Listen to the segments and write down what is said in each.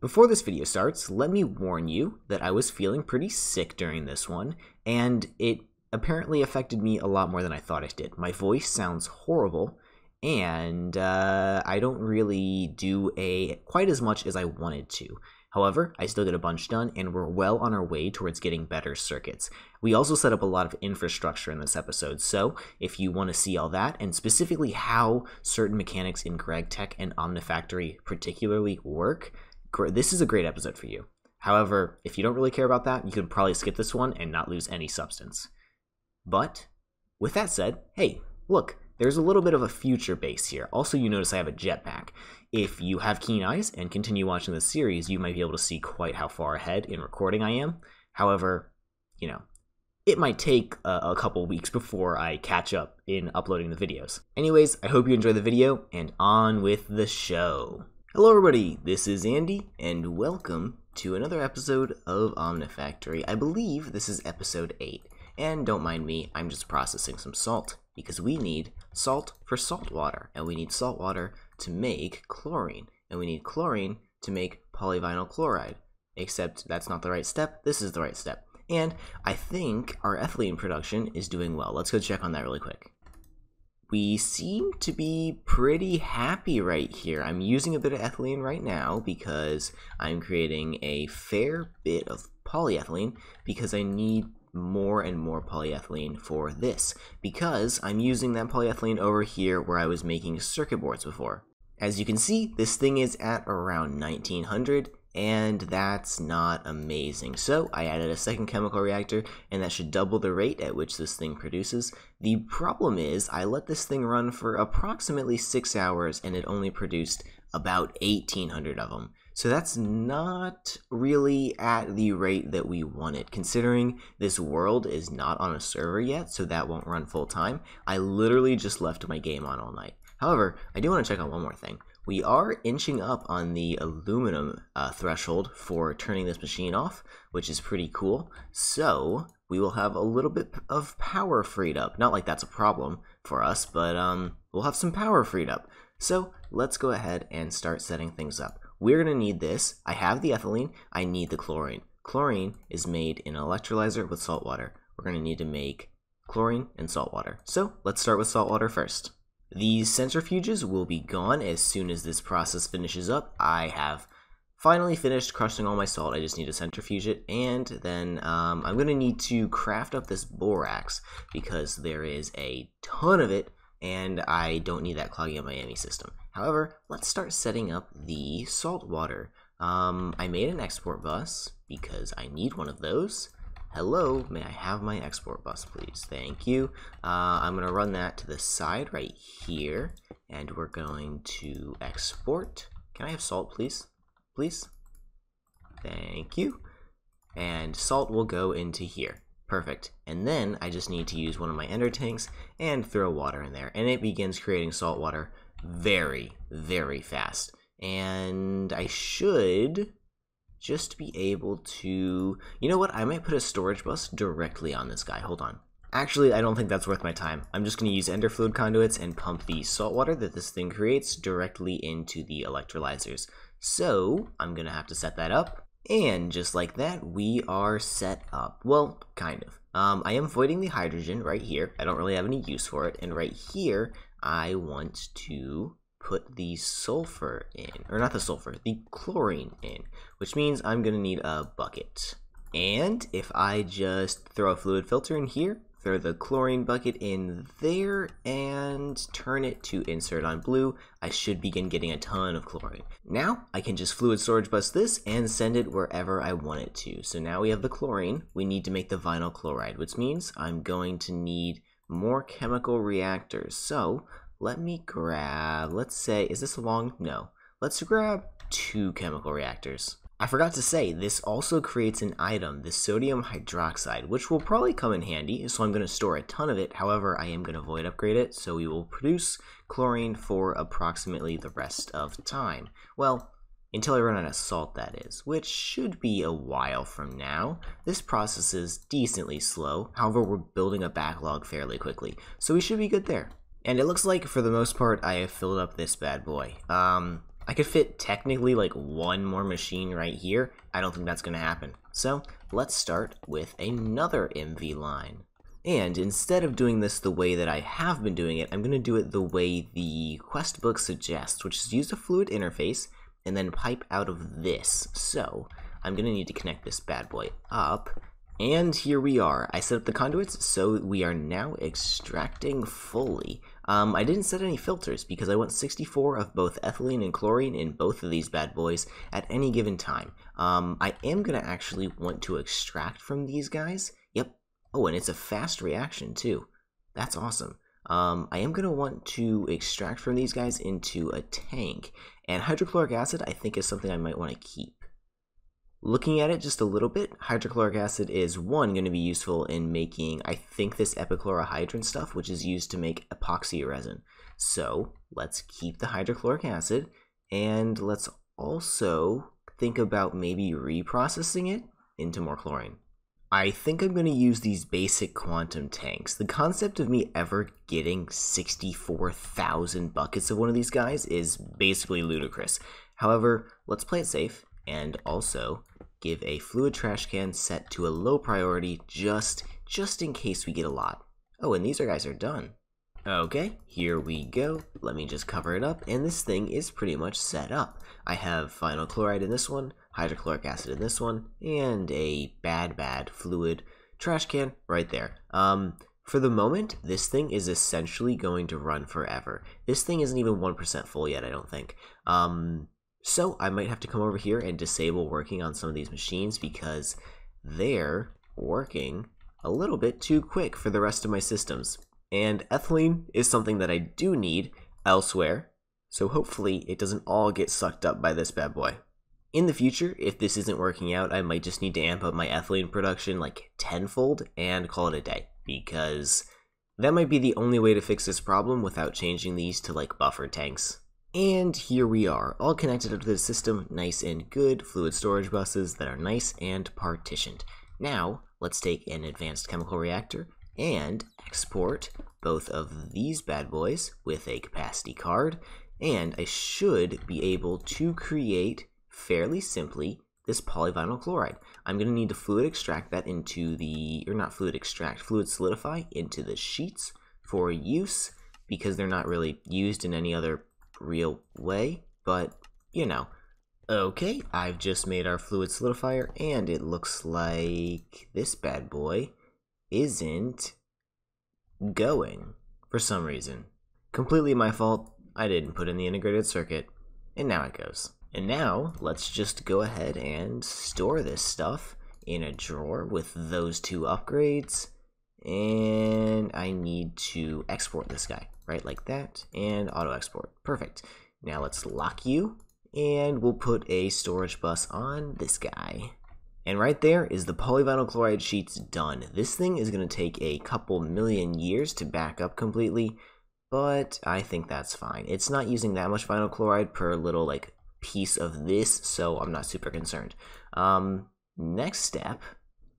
Before this video starts, let me warn you that I was feeling pretty sick during this one, and it apparently affected me a lot more than I thought it did. My voice sounds horrible, and uh, I don't really do a quite as much as I wanted to. However, I still get a bunch done, and we're well on our way towards getting better circuits. We also set up a lot of infrastructure in this episode, so if you want to see all that, and specifically how certain mechanics in GregTech and Omnifactory particularly work, this is a great episode for you. However, if you don't really care about that, you can probably skip this one and not lose any substance. But, with that said, hey, look, there's a little bit of a future base here. Also, you notice I have a jetpack. If you have keen eyes and continue watching the series, you might be able to see quite how far ahead in recording I am. However, you know, it might take a, a couple weeks before I catch up in uploading the videos. Anyways, I hope you enjoy the video, and on with the show. Hello everybody, this is Andy, and welcome to another episode of Omnifactory. I believe this is episode 8, and don't mind me, I'm just processing some salt, because we need salt for salt water, and we need salt water to make chlorine, and we need chlorine to make polyvinyl chloride. Except that's not the right step, this is the right step. And I think our ethylene production is doing well. Let's go check on that really quick we seem to be pretty happy right here. I'm using a bit of ethylene right now because I'm creating a fair bit of polyethylene because I need more and more polyethylene for this because I'm using that polyethylene over here where I was making circuit boards before. As you can see, this thing is at around 1900 and that's not amazing. So I added a second chemical reactor, and that should double the rate at which this thing produces. The problem is, I let this thing run for approximately 6 hours, and it only produced about 1800 of them. So that's not really at the rate that we want it, Considering this world is not on a server yet, so that won't run full time, I literally just left my game on all night. However, I do want to check on one more thing. We are inching up on the aluminum uh, threshold for turning this machine off, which is pretty cool. So we will have a little bit of power freed up. Not like that's a problem for us, but um, we'll have some power freed up. So let's go ahead and start setting things up. We're going to need this. I have the ethylene. I need the chlorine. Chlorine is made in an electrolyzer with salt water. We're going to need to make chlorine and salt water. So let's start with salt water first. These centrifuges will be gone as soon as this process finishes up. I have finally finished crushing all my salt. I just need to centrifuge it. And then um, I'm going to need to craft up this borax because there is a ton of it and I don't need that clogging up my ME system. However, let's start setting up the salt water. Um, I made an export bus because I need one of those. Hello, may I have my export bus, please? Thank you. Uh, I'm going to run that to the side right here, and we're going to export. Can I have salt, please? Please? Thank you. And salt will go into here. Perfect. And then I just need to use one of my ender tanks and throw water in there. And it begins creating salt water very, very fast. And I should just be able to... You know what? I might put a storage bus directly on this guy. Hold on. Actually, I don't think that's worth my time. I'm just going to use ender fluid conduits and pump the salt water that this thing creates directly into the electrolyzers. So, I'm going to have to set that up. And just like that, we are set up. Well, kind of. Um, I am voiding the hydrogen right here. I don't really have any use for it. And right here, I want to put the sulfur in, or not the sulfur, the chlorine in, which means I'm to need a bucket. And if I just throw a fluid filter in here, throw the chlorine bucket in there, and turn it to insert on blue, I should begin getting a ton of chlorine. Now, I can just fluid storage bus this and send it wherever I want it to. So now we have the chlorine, we need to make the vinyl chloride, which means I'm going to need more chemical reactors. So let me grab, let's say, is this long? No. Let's grab two chemical reactors. I forgot to say, this also creates an item, the sodium hydroxide, which will probably come in handy, so I'm going to store a ton of it. However, I am going to void upgrade it, so we will produce chlorine for approximately the rest of time. Well, until I run out of salt, that is, which should be a while from now. This process is decently slow, however, we're building a backlog fairly quickly, so we should be good there. And it looks like, for the most part, I have filled up this bad boy. Um, I could fit technically like one more machine right here. I don't think that's going to happen. So let's start with another MV line. And instead of doing this the way that I have been doing it, I'm going to do it the way the quest book suggests, which is use a fluid interface and then pipe out of this. So I'm going to need to connect this bad boy up. And here we are. I set up the conduits, so we are now extracting fully. Um, I didn't set any filters because I want 64 of both ethylene and chlorine in both of these bad boys at any given time. Um, I am going to actually want to extract from these guys. Yep, Oh, and it's a fast reaction too. That's awesome. Um, I am going to want to extract from these guys into a tank. And hydrochloric acid, I think, is something I might want to keep. Looking at it just a little bit, hydrochloric acid is, one, going to be useful in making, I think, this epichlorohydrin stuff, which is used to make epoxy resin. So, let's keep the hydrochloric acid, and let's also think about maybe reprocessing it into more chlorine. I think I'm going to use these basic quantum tanks. The concept of me ever getting 64,000 buckets of one of these guys is basically ludicrous. However, let's play it safe and also give a fluid trash can set to a low priority just just in case we get a lot. Oh, and these are guys are done. Okay, here we go. Let me just cover it up, and this thing is pretty much set up. I have vinyl chloride in this one, hydrochloric acid in this one, and a bad, bad fluid trash can right there. Um, for the moment, this thing is essentially going to run forever. This thing isn't even 1% full yet, I don't think. Um, so I might have to come over here and disable working on some of these machines because they're working a little bit too quick for the rest of my systems. And ethylene is something that I do need elsewhere, so hopefully it doesn't all get sucked up by this bad boy. In the future, if this isn't working out, I might just need to amp up my ethylene production like tenfold and call it a day, because that might be the only way to fix this problem without changing these to like buffer tanks. And here we are, all connected up to the system, nice and good, fluid storage buses that are nice and partitioned. Now, let's take an advanced chemical reactor and export both of these bad boys with a capacity card, and I should be able to create fairly simply this polyvinyl chloride. I'm going to need to fluid extract that into the, or not fluid extract, fluid solidify into the sheets for use because they're not really used in any other real way, but you know. Okay, I've just made our fluid solidifier and it looks like this bad boy isn't going for some reason. Completely my fault, I didn't put in the integrated circuit, and now it goes. And now, let's just go ahead and store this stuff in a drawer with those two upgrades. And I need to export this guy, right? Like that, and auto export. Perfect. Now let's lock you, and we'll put a storage bus on this guy. And right there is the polyvinyl chloride sheets done. This thing is going to take a couple million years to back up completely, but I think that's fine. It's not using that much vinyl chloride per little like piece of this, so I'm not super concerned. Um, next step,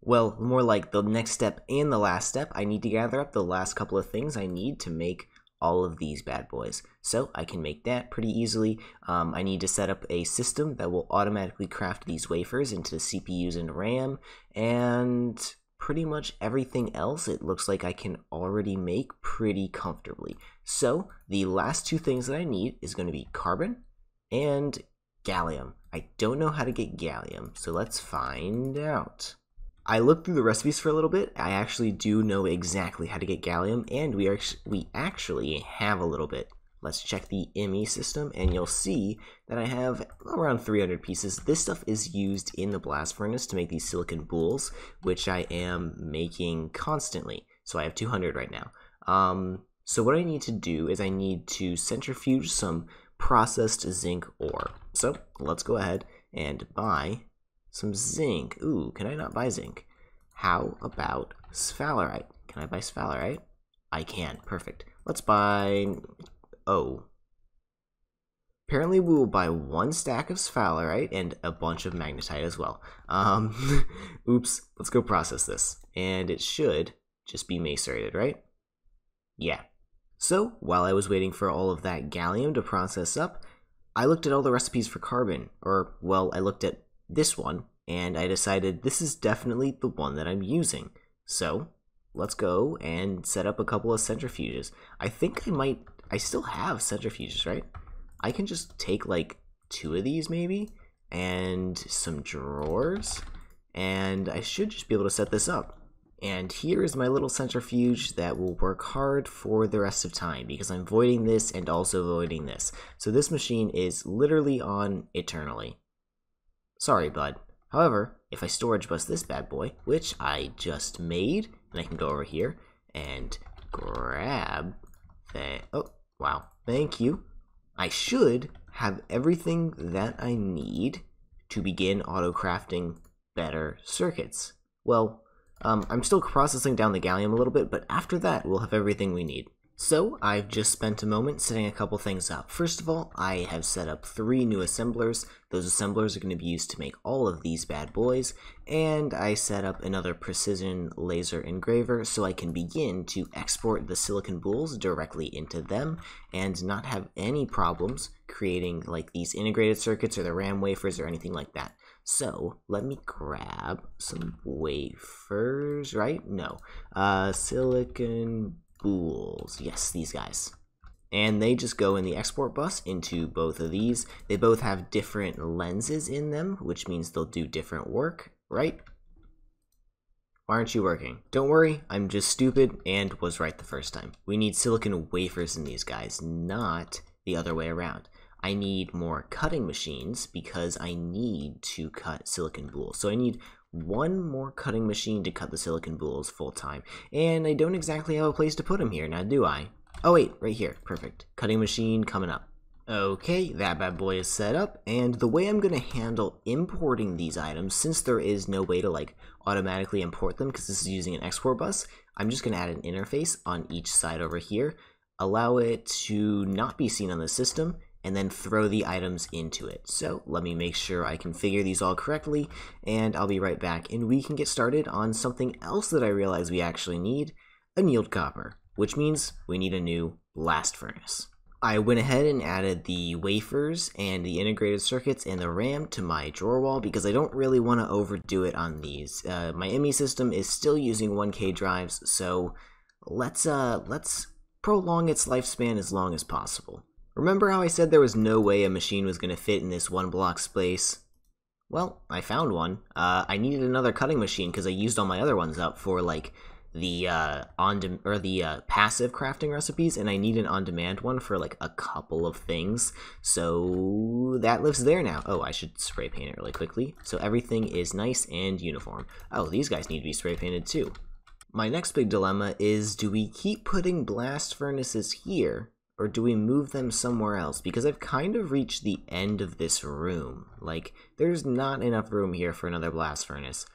well, more like the next step and the last step, I need to gather up the last couple of things I need to make all of these bad boys. So I can make that pretty easily. Um, I need to set up a system that will automatically craft these wafers into the CPUs and RAM, and pretty much everything else it looks like I can already make pretty comfortably. So the last two things that I need is going to be carbon and gallium. I don't know how to get gallium, so let's find out. I looked through the recipes for a little bit. I actually do know exactly how to get gallium, and we are we actually have a little bit. Let's check the ME system, and you'll see that I have around 300 pieces. This stuff is used in the blast furnace to make these silicon boules, which I am making constantly. So I have 200 right now. Um, so what I need to do is I need to centrifuge some processed zinc ore. So let's go ahead and buy some zinc. Ooh, can I not buy zinc? How about sphalerite? Can I buy sphalerite? I can. Perfect. Let's buy... Oh. Apparently we will buy one stack of sphalerite and a bunch of magnetite as well. Um, oops. Let's go process this. And it should just be macerated, right? Yeah, so, while I was waiting for all of that gallium to process up, I looked at all the recipes for carbon, or, well, I looked at this one, and I decided this is definitely the one that I'm using. So, let's go and set up a couple of centrifuges. I think I might, I still have centrifuges, right? I can just take like two of these maybe, and some drawers, and I should just be able to set this up. And here is my little centrifuge that will work hard for the rest of time because I'm voiding this and also voiding this. So this machine is literally on eternally. Sorry, bud. However, if I storage bus this bad boy, which I just made, and I can go over here and grab that. Oh, wow. Thank you. I should have everything that I need to begin auto crafting better circuits. Well, um, I'm still processing down the gallium a little bit, but after that, we'll have everything we need. So, I've just spent a moment setting a couple things up. First of all, I have set up three new assemblers. Those assemblers are going to be used to make all of these bad boys, and I set up another precision laser engraver so I can begin to export the silicon boules directly into them and not have any problems creating like these integrated circuits or the RAM wafers or anything like that. So let me grab some wafers, right? No. Uh, silicon boules. Yes, these guys. And they just go in the export bus into both of these. They both have different lenses in them, which means they'll do different work, right? Why aren't you working? Don't worry, I'm just stupid and was right the first time. We need silicon wafers in these guys, not the other way around. I need more cutting machines because I need to cut silicon boules. So I need one more cutting machine to cut the silicon boules full time. And I don't exactly have a place to put them here, now do I? Oh wait, right here, perfect. Cutting machine coming up. Okay, that bad boy is set up, and the way I'm going to handle importing these items, since there is no way to like automatically import them because this is using an export bus, I'm just going to add an interface on each side over here, allow it to not be seen on the system, and then throw the items into it. So let me make sure I configure these all correctly and I'll be right back and we can get started on something else that I realize we actually need, annealed copper, which means we need a new blast furnace. I went ahead and added the wafers and the integrated circuits and the RAM to my drawer wall because I don't really want to overdo it on these. Uh, my ME system is still using 1K drives, so let's uh, let's prolong its lifespan as long as possible. Remember how I said there was no way a machine was going to fit in this one block space? Well, I found one. Uh, I needed another cutting machine because I used all my other ones up for like the uh, on or the uh, passive crafting recipes, and I need an on-demand one for like a couple of things. So that lives there now. Oh, I should spray paint it really quickly. So everything is nice and uniform. Oh, these guys need to be spray painted too. My next big dilemma is do we keep putting blast furnaces here or do we move them somewhere else? Because I've kind of reached the end of this room. Like, there's not enough room here for another blast furnace.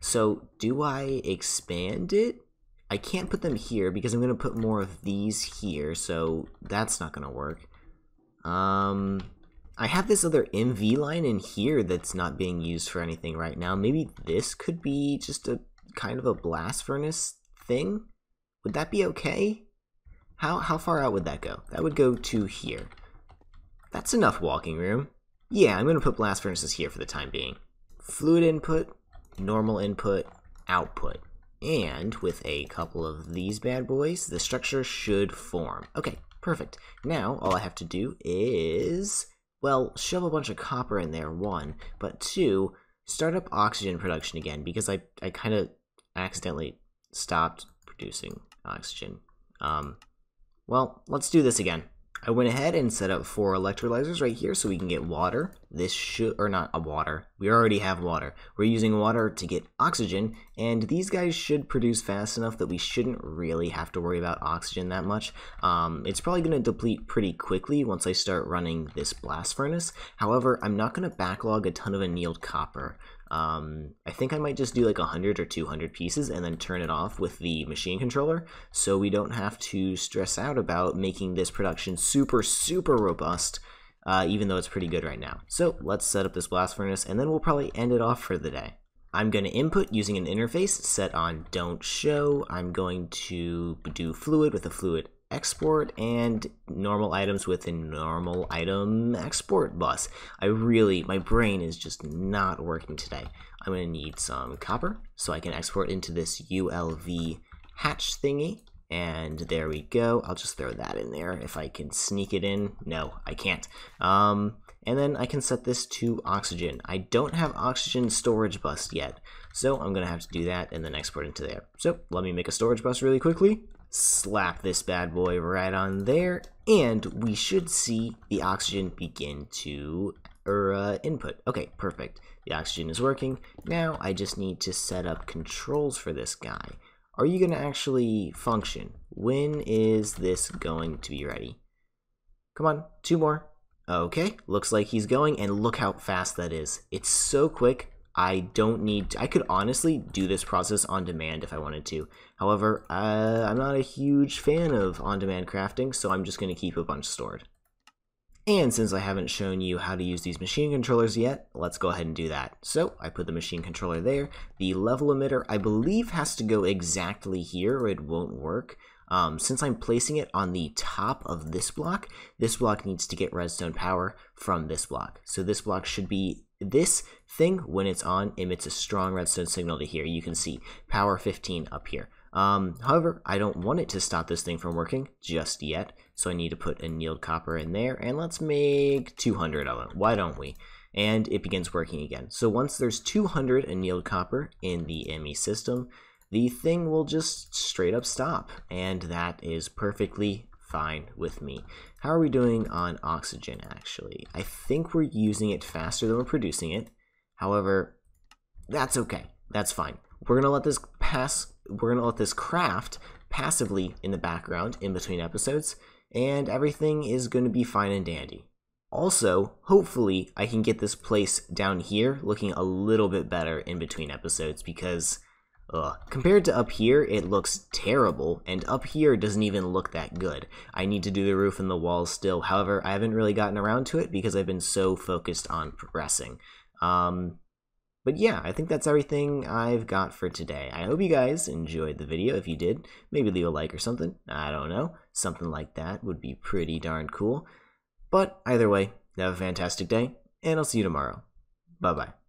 So, do I expand it? I can't put them here because I'm going to put more of these here, so that's not going to work. Um, I have this other MV line in here that's not being used for anything right now. Maybe this could be just a kind of a blast furnace thing? Would that be okay? How, how far out would that go? That would go to here. That's enough walking room. Yeah, I'm going to put blast furnaces here for the time being. Fluid input, normal input, output. And with a couple of these bad boys, the structure should form. Okay, perfect. Now, all I have to do is, well, shove a bunch of copper in there, one, but two, start up oxygen production again because I, I kind of accidentally stopped producing oxygen. Um, well, let's do this again. I went ahead and set up four electrolyzers right here so we can get water. This should, or not a water, we already have water. We're using water to get oxygen, and these guys should produce fast enough that we shouldn't really have to worry about oxygen that much. Um, it's probably going to deplete pretty quickly once I start running this blast furnace. However, I'm not going to backlog a ton of annealed copper. Um, I think I might just do like 100 or 200 pieces and then turn it off with the machine controller so we don't have to stress out about making this production super, super robust, uh, even though it's pretty good right now. So let's set up this blast furnace and then we'll probably end it off for the day. I'm going to input using an interface set on don't show. I'm going to do fluid with a fluid export and normal items with a normal item export bus. I really, my brain is just not working today. I'm going to need some copper so I can export into this ULV hatch thingy. And there we go. I'll just throw that in there. If I can sneak it in. No, I can't. Um, and then I can set this to oxygen. I don't have oxygen storage bus yet, so I'm going to have to do that and then export into there. So let me make a storage bus really quickly. Slap this bad boy right on there, and we should see the oxygen begin to or uh, input. Okay, perfect. The oxygen is working. Now I just need to set up controls for this guy. Are you going to actually function? When is this going to be ready? Come on, two more. Okay, looks like he's going, and look how fast that is. It's so quick, I don't need to, I could honestly do this process on demand if I wanted to. However, uh, I'm not a huge fan of on-demand crafting, so I'm just going to keep a bunch stored. And since I haven't shown you how to use these machine controllers yet, let's go ahead and do that. So I put the machine controller there. The level emitter, I believe, has to go exactly here or it won't work. Um, since I'm placing it on the top of this block, this block needs to get redstone power from this block. So this block should be this thing, when it's on, emits a strong redstone signal to here. You can see power 15 up here. Um, however, I don't want it to stop this thing from working just yet, so I need to put annealed copper in there, and let's make 200 of it. Why don't we? And it begins working again. So once there's 200 annealed copper in the ME system, the thing will just straight up stop, and that is perfectly fine with me. How are we doing on oxygen, actually? I think we're using it faster than we're producing it. However, that's okay. That's fine. We're going to let this pass, we're going to let this craft passively in the background in between episodes, and everything is going to be fine and dandy. Also, hopefully, I can get this place down here looking a little bit better in between episodes because Ugh. Compared to up here, it looks terrible, and up here doesn't even look that good. I need to do the roof and the walls still, however, I haven't really gotten around to it because I've been so focused on progressing. Um, but yeah, I think that's everything I've got for today. I hope you guys enjoyed the video. If you did, maybe leave a like or something. I don't know. Something like that would be pretty darn cool. But either way, have a fantastic day, and I'll see you tomorrow. Bye-bye.